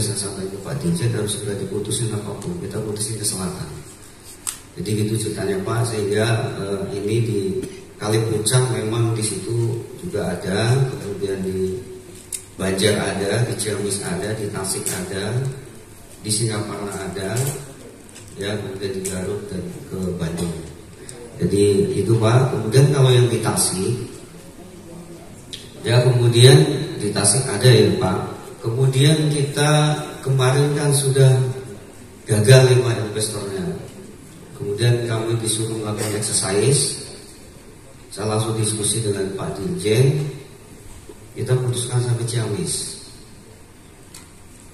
saya sampaikan Pak Dirjen harus segera diputusin apa pun kita putusin keselatan jadi gitu ceritanya Pak sehingga eh, ini di Kali Puncak memang di situ juga ada kemudian di Banjar ada, di Ciamis ada, di Tasik ada, di Singapura ada, ya kemudian di Garut dan ke Bandung. Jadi itu pak. Kemudian kalau yang di Tasik, ya kemudian di Tasik ada ya pak. Kemudian kita kemarin kan sudah gagal lima investornya. Kemudian kami disuruh melakukan exercise. Saya langsung diskusi dengan Pak Dirjen. Kita putuskan sampai Ciamis.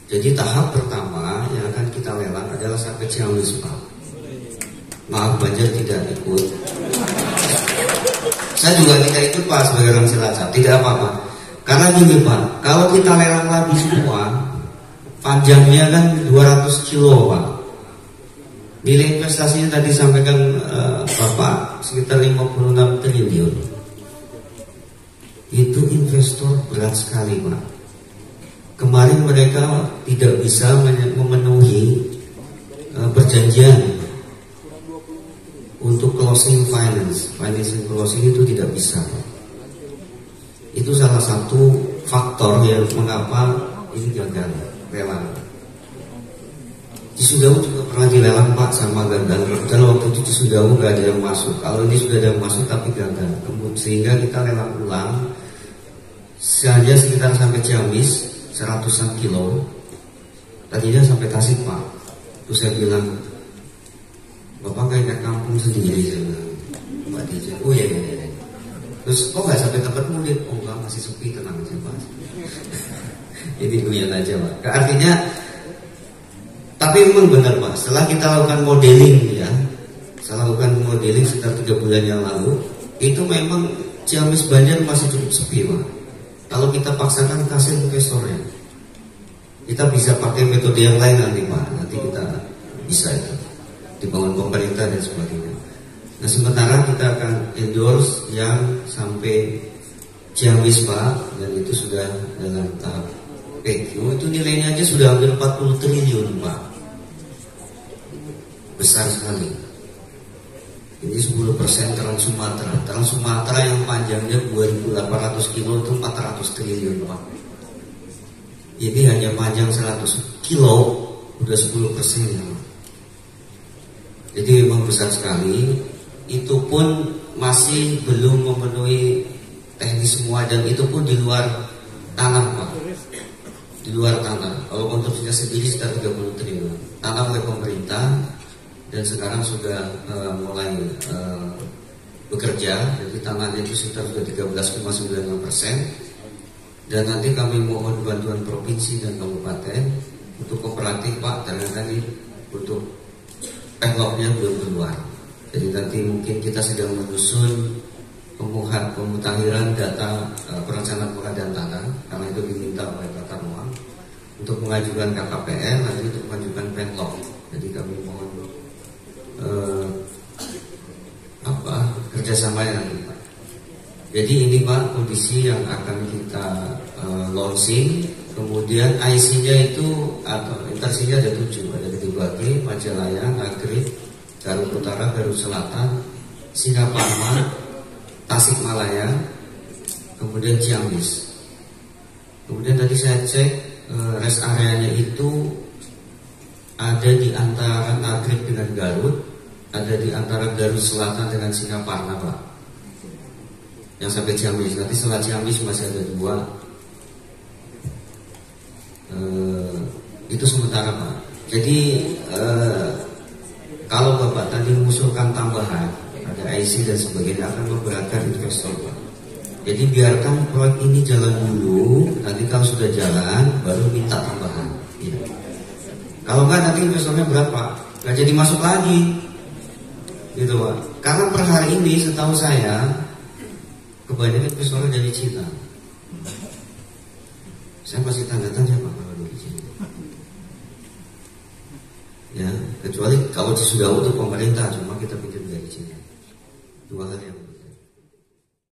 Jadi tahap pertama yang akan kita lelang adalah sampai Ciamis Pak. Maaf Banjar tidak ikut. Saya juga tidak ikut Pak sebagai orang Cilacap. Tidak apa-apa. Karena gini Pak, kalau kita lelang lagi semua, panjangnya kan 200 kilo Pak. Nilai investasinya tadi sampaikan uh, Bapak sekitar 56 triliun. Itu investor berat sekali Pak. Kemarin mereka tidak bisa memenuhi uh, perjanjian untuk closing finance, financing closing itu tidak bisa Pak. Itu salah satu faktor yang mengapa ini gagal lelang. Di Sudawu juga pernah dilelang Pak sama gagal. Kalau waktu itu di Sudawu nggak ada yang masuk. Kalau ini sudah ada yang masuk tapi gagal. Kemudian sehingga kita lelang ulang saja sekitar sampai Ciamis seratusan kilo. Tadinya sampai Tasik Pak. Terus saya bilang, Bapak kayak kampung sendiri saya bilang. Oh iya iya iya. Terus kok nggak sampai tempat mudik? Oh enggak masih sepi tenang aja Pak. Ini guyon aja Pak. Artinya tapi memang benar Pak, setelah kita lakukan modeling ya, setelah lakukan modeling sekitar tiga bulan yang lalu, itu memang Ciamis Banjar masih cukup sepi Pak. Kalau kita paksakan kasih investornya, kita bisa pakai metode yang lain nanti Pak. Nanti kita bisa itu dibangun pemerintah dan sebagainya. Nah sementara kita akan endorse yang sampai Ciamis Pak dan itu sudah dalam tahap PQ itu nilainya aja sudah hampir 40 triliun Pak. Besar sekali. Ini 10% Trans Sumatera. Trans Sumatera yang panjangnya 2800 kilo itu 400 triliun Pak. Ini hanya panjang 100 kilo udah 10 persen ya jadi memang besar sekali itu pun masih belum memenuhi teknis semua dan itu pun di luar tanah Pak. Di luar tanah kalau konstruksinya sendiri sekitar 30 triliun. Tanah oleh pemerintah dan sekarang sudah uh, mulai uh, bekerja. Jadi tanahnya itu sekitar sudah 13,96 persen. Dan nanti kami mohon bantuan provinsi dan kabupaten untuk kooperatif Pak. Dan tadi untuk pengloknya belum keluar jadi nanti mungkin kita sedang menyusun pemuhat pemutakhiran data uh, perencanaan pengadaan tanah karena itu diminta oleh tata ruang untuk mengajukan KKPL nanti untuk mengajukan penlok jadi kami mohon eh, apa kerjasamanya nanti Pak. Jadi ini Pak kondisi yang akan kita eh, launching. Kemudian IC-nya itu atau intersinya ada tujuh, ada Kedibagi, Majalaya, Nagrib, Garut Utara, Garut Selatan, Singaparma, Tasikmalaya, kemudian Ciamis. Kemudian tadi saya cek eh, rest areanya itu ada di antara Nagrib dengan Garut, ada di antara Garut Selatan dengan Singaparna Pak. Yang sampai Ciamis, nanti setelah Ciamis masih ada dua. E, itu sementara Pak. Jadi e, kalau Bapak tadi mengusulkan tambahan, ada IC dan sebagainya akan memberatkan investor Pak. Jadi biarkan proyek ini jalan dulu, nanti kalau sudah jalan baru minta tambahan. Ya. Kalau enggak nanti investornya berapa? Gak jadi masuk lagi. Gitu Pak. Karena per hari ini setahu saya kebanyakan investornya dari Cina. Saya masih tanda tanya Pak kalau dari Cina. Ya, kecuali kalau sudah untuk pemerintah cuma kita pinjam dari Cina. Dua hal yang